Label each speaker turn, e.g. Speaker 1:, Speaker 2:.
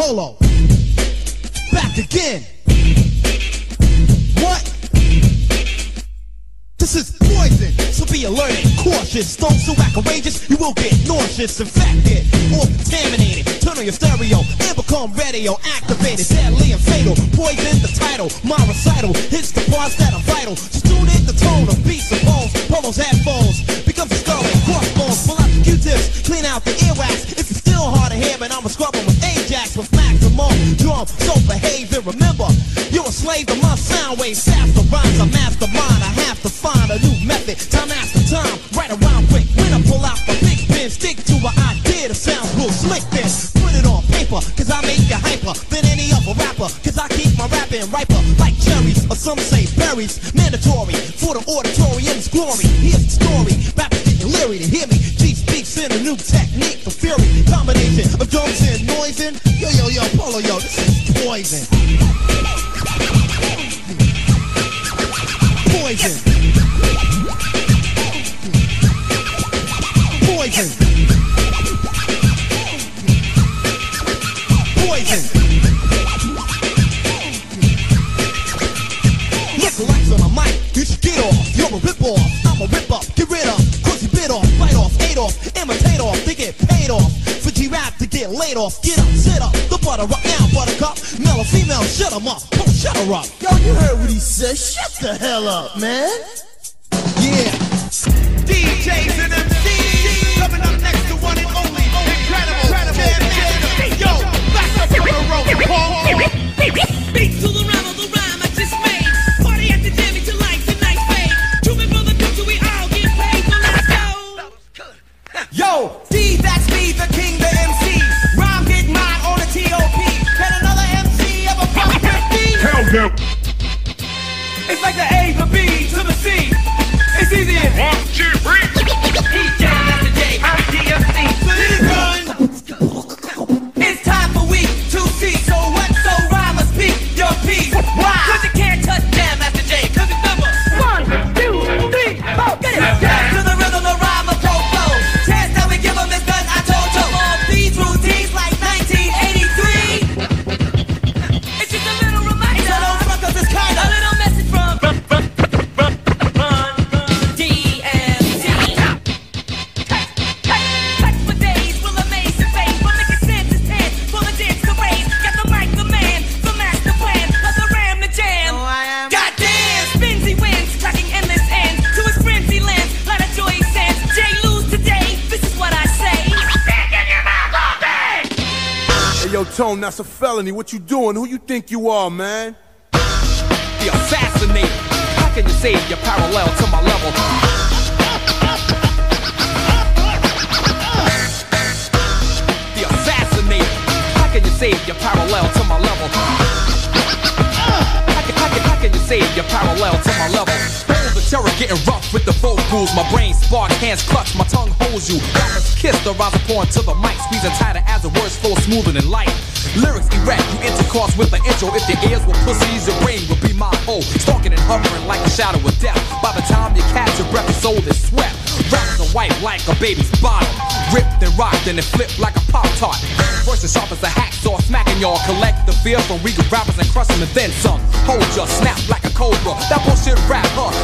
Speaker 1: Polo. Back again. What? This is poison, so be alert and cautious. Don't so outrageous, you will get nauseous, infected, or contaminated. Turn on your stereo and become radio activated. Deadly and fatal, poison the title. My recital hits the parts that are vital. Just tune in the tone of beats and bones, polos, headphones. Becomes a skull and crossbones. Pull out the Q-tips, clean out the earwax, maximum drum. So behave and remember, you're a slave to my sound waves. Faster rhymes, I mastermind. I have to find a new method. Time after time, right around quick. When I pull out the big pen, stick to an idea that sounds real slick. Then put it on paper, cause I make you hyper than any other rapper. Cause I keep my rapping riper like cherries, or some say berries. Mandatory for the auditorium's glory. Here's the story. Rappers getting leery to hear me. G speaks in a new technique yo. This is poison. Poison. Poison. Poison. Look likes on a mic, you should get off. You're a rip off, I'm a rip up, get rid of. Cause you bit off, bite off, ate off, imitate off, they get paid off. For G-Rap to get laid off, get up, sit up, the butter up now, buttercup. Male or female, shut 'em up, oh, shut her up. Yo, you heard what he said, shut the hell up, man. Yeah.
Speaker 2: DJs and MCs
Speaker 3: no.
Speaker 2: It's like the A, the B to the C. It's easy
Speaker 3: One, two, three. Tone, that's a felony. What you doing? Who you think you are, man?
Speaker 4: the assassinator. How can you say you're parallel to my level? The assassinator. How can you say you're parallel to my level? How can, how can, how can you say you're parallel to my level? Terror getting rough with the vocals. My brain spark, hands clutch, my tongue holds you. Rappers kiss the rise upon to the mic, squeezing tighter as the words flow smoother than light. Lyrics erect, you intercourse with the intro. If your ears were pussies, your brain would be my hole. Stalking and hovering like a shadow of death. By the time you catch your breath, your soul is swept. Rappers are white like a baby's bottom. Ripped and rocked and it flipped like a pop tart. First as sharp as a hacksaw, smacking y'all. Collect the fear from regal rappers and crush them and then some. Hold your snap like a cobra. That bullshit rap, huh?